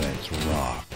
Let's rock.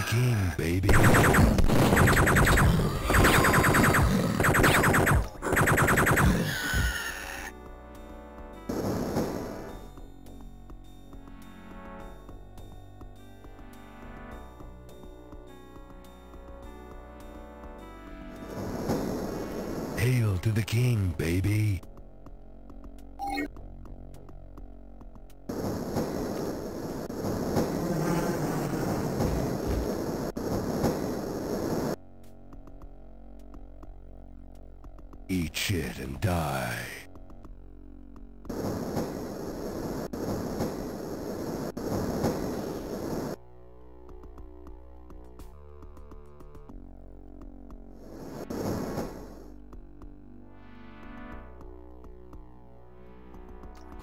The king, baby. Hail to the king, baby. Eat shit and die.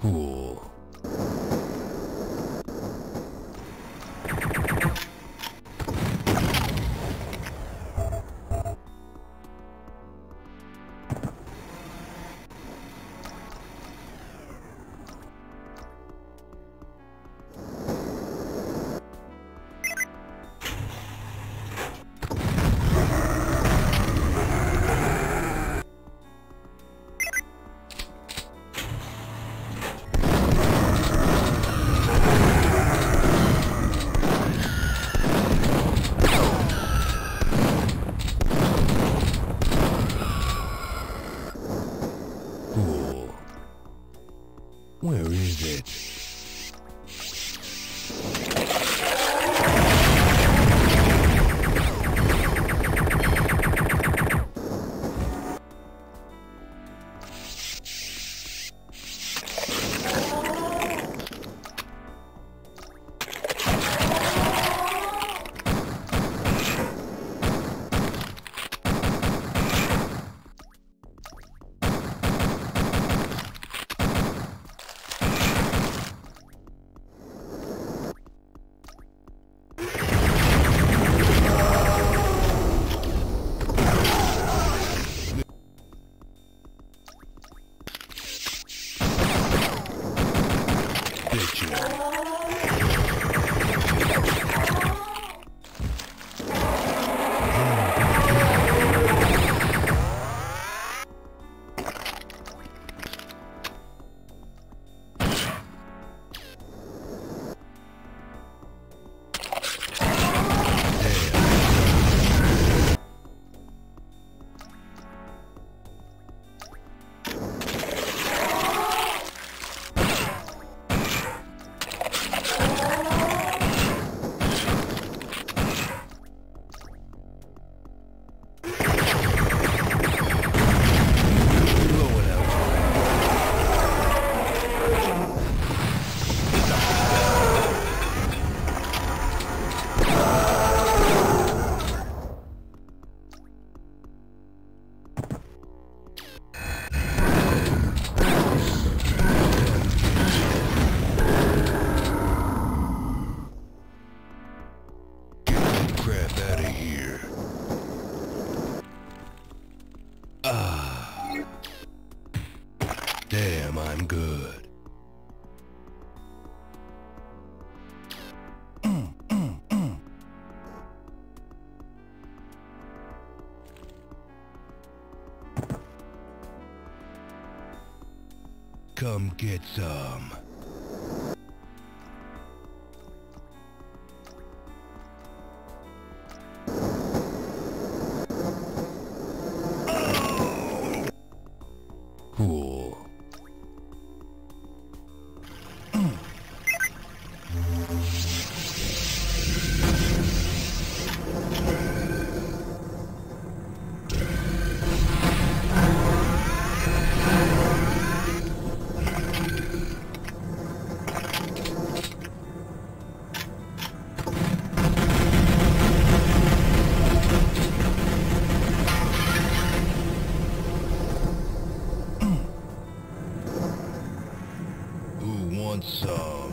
Cool. Where is it? I'm good. Come get some. Who wants some?